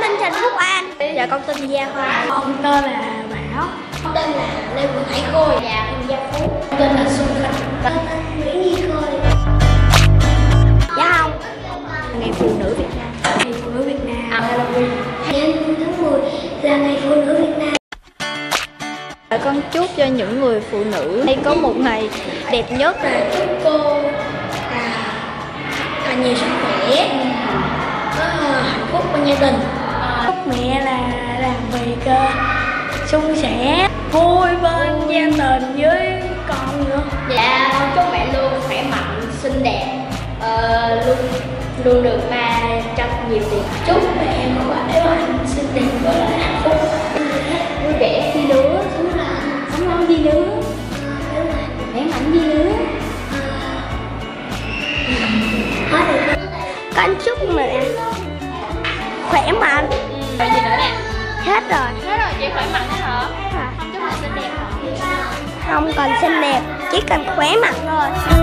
Trần Phúc An. Dạ con tên Gia Hoa. Con tên là Bảo. Con tên là Lê Quỳnh Hải Khôi. Dạ con Gia Phú. Con tên là Xuân Khánh. Con tên Nguyễn Nhi Khôi. Dạ không. Ngày Phụ nữ Việt Nam. Ngày Phụ nữ Việt Nam. Halloween Ngày tháng 10 là Ngày Phụ nữ Việt Nam. Con chúc cho những người phụ nữ hay có một ngày đẹp nhất. Là chúc cô là thật nhiều sức khỏe. Có ờ, hạnh phúc bên gia đình mẹ là làm việc suôn sẻ vui bên gia đình với con nữa. Dạ, con chúc mẹ luôn khỏe mạnh, xinh đẹp, ờ, luôn luôn được ba cho nhiều tiền. chúc mẹ khỏe mạnh xinh đẹp và hạnh phúc. Vui vẻ đi nữa, đúng là sống lâu đi là khỏe mạnh đi hết rồi. Con chúc mẹ khỏe mạnh Rồi gì nữa nè? hết rồi Thế rồi chị khỏe mạnh hả? Không chúc mẹ xinh đẹp hả? không còn xinh đẹp chỉ cần khỏe mạnh thôi